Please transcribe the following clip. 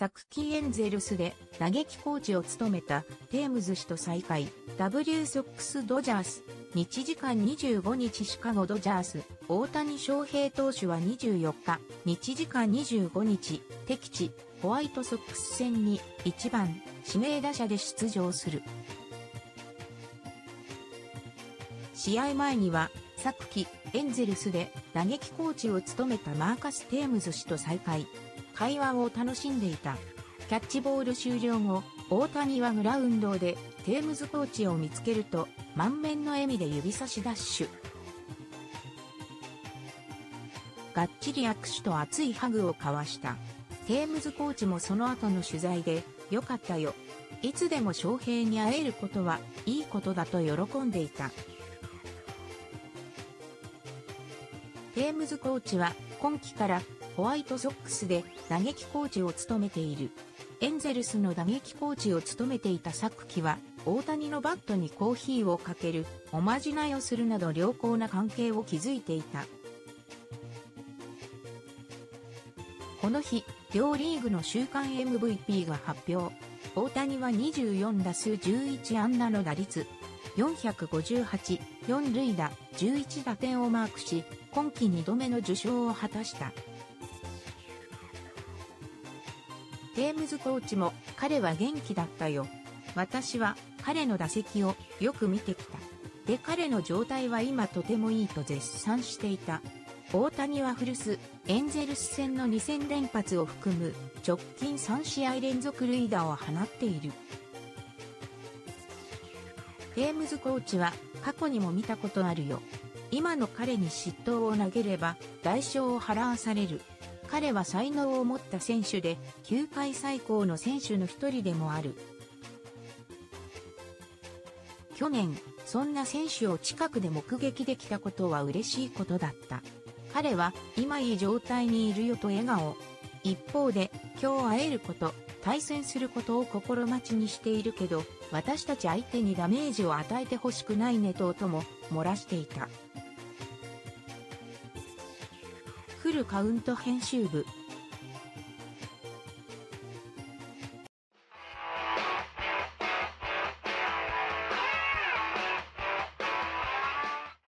昨季エンゼルスで打撃コーチを務めたテームズ氏と再会、W ソックスドジャース、日時間25日シカゴドジャース、大谷翔平投手は24日、日時間25日、敵地、ホワイトソックス戦に1番、指名打者で出場する。試合前には、昨季、エンゼルスで打撃コーチを務めたマーカス・テームズ氏と再会。会話を楽しんでいた。キャッチボール終了後、大谷はグラウンドでテームズコーチを見つけると、満面の笑みで指差しダッシュ。がっちり握手と熱いハグを交わした。テームズコーチもその後の取材で、よかったよ。いつでも翔平に会えることはいいことだと喜んでいた。テームズコーチは今季からホワイトソックスで打撃コーチを務めている。エンゼルスの打撃コーチを務めていた昨季は大谷のバットにコーヒーをかけるおまじないをするなど良好な関係を築いていた。この日、両リーグの週間 MVP が発表。大谷は24打数11安打の打率、458、4塁打、11打点をマークし、今季2度目の受賞を果たした。テームズコーチも、彼は元気だったよ。私は、彼の打席をよく見てきた。で、彼の状態は今とてもいいと絶賛していた。大谷は古巣、エンゼルス戦の2戦連発を含む直近3試合連続塁打を放っている。テームズコーチは過去にも見たことあるよ。今の彼に嫉妬を投げれば代償を払わされる。彼は才能を持った選手で、球界最高の選手の一人でもある。去年、そんな選手を近くで目撃できたことは嬉しいことだった。彼は今いい状態にいるよと笑顔。一方で今日会えること、対戦することを心待ちにしているけど、私たち相手にダメージを与えてほしくないねととも漏らしていた。カウント編集部。